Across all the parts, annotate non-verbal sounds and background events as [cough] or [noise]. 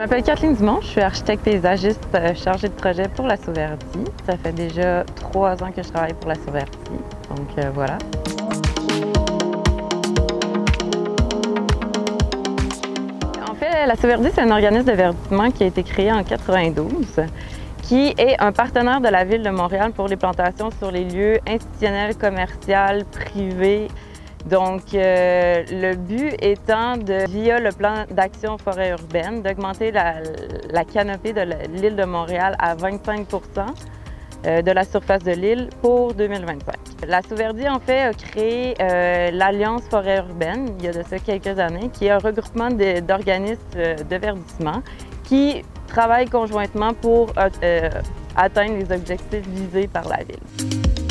Je m'appelle Kathleen Dumont, je suis architecte paysagiste euh, chargée de projet pour la Sauverdie. Ça fait déjà trois ans que je travaille pour la Sauverdie, donc euh, voilà. En fait, la Sauverdie, c'est un organisme de verdissement qui a été créé en 92 qui est un partenaire de la Ville de Montréal pour les plantations sur les lieux institutionnels, commerciaux, privés. Donc, euh, le but étant, de, via le plan d'action forêt urbaine, d'augmenter la, canopée de l'île de Montréal à 25% euh, de la surface de l'île pour 2025. La Sauverdie, en fait, a créé euh, l'Alliance forêt urbaine il y a de ça quelques années, qui est un regroupement d'organismes de verdissement qui travaillent conjointement pour atteindre les objectifs visés par la Ville.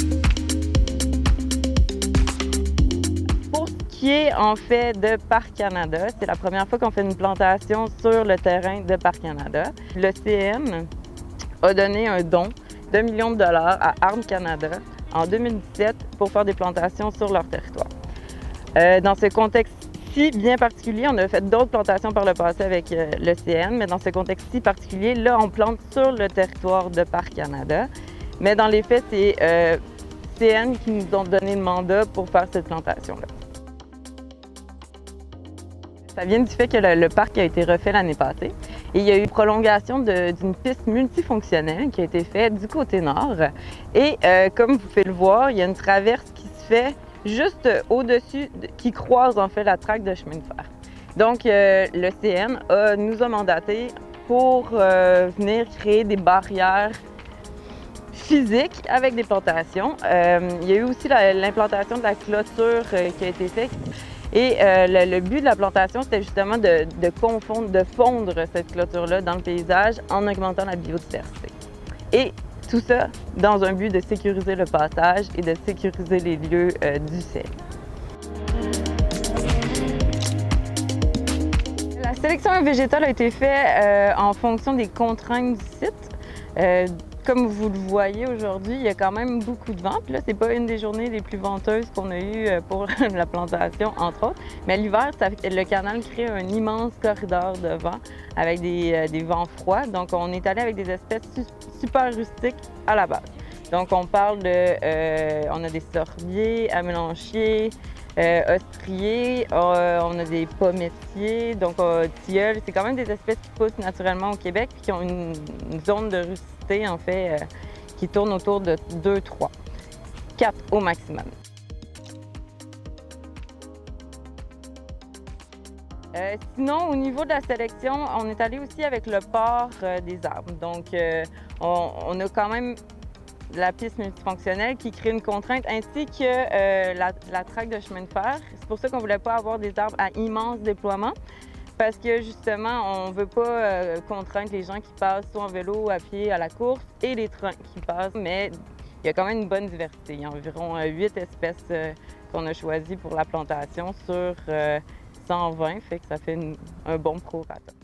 En fait de Parc Canada, c'est la première fois qu'on fait une plantation sur le terrain de Parc Canada. Le CN a donné un don d'un million de dollars à Armes Canada en 2017 pour faire des plantations sur leur territoire. Euh, dans ce contexte si bien particulier, on a fait d'autres plantations par le passé avec euh, le CN, mais dans ce contexte-ci particulier, là, on plante sur le territoire de Parc Canada. Mais dans les faits, c'est euh, CN qui nous ont donné le mandat pour faire cette plantation-là. Ça vient du fait que le, parc a été refait l'année passée. Et il y a eu prolongation d'une piste multifonctionnelle qui a été faite du côté nord. Et euh, comme vous pouvez le voir, il y a une traverse qui se fait juste au-dessus, qui croise en fait la traque de chemin de fer. Donc, euh, le CN nous a mandaté pour euh, venir créer des barrières physiques avec des plantations. Il y a eu aussi l'implantation de la clôture qui a été faite. Et le, but de la plantation, c'était justement de, confondre, de fondre cette clôture-là dans le paysage en augmentant la biodiversité. Et tout ça dans un but de sécuriser le passage et de sécuriser les lieux euh, du ciel. La sélection végétale a été faite euh, en fonction des contraintes du site. Comme vous le voyez aujourd'hui, il y a quand même beaucoup de vent. Puis là, c'est pas une des journées les plus venteuses qu'on a eues euh, pour [laughs] la plantation, entre autres. Mais l'hiver, le canal crée un immense corridor de vent avec euh, des, vents froids. Donc, on est allé avec des espèces super rustiques à la base. Donc, on parle de... Euh, on a des sorbiers, amélanchiers, euh, ostriers, on a des pommiers, donc tilleuls. C'est quand même des espèces qui poussent naturellement au Québec et qui ont une, zone de rusticité en fait, euh, qui tourne autour de 2, 3, 4 au maximum. Euh, sinon, au niveau de la sélection, on est allé aussi avec le port euh, des arbres. Donc, on, a quand même la piste multifonctionnelle qui crée une contrainte ainsi que la, la, traque de chemin de fer. C'est pour ça qu'on ne voulait pas avoir des arbres à immense déploiement parce que justement, on ne veut pas euh, contraindre les gens qui passent soit en vélo, ou à pied, à la course et les trains qui passent, mais il y a quand même une bonne diversité. Il y a environ euh, huit espèces euh, qu'on a choisies pour la plantation sur 120, fait que ça fait un bon prorata.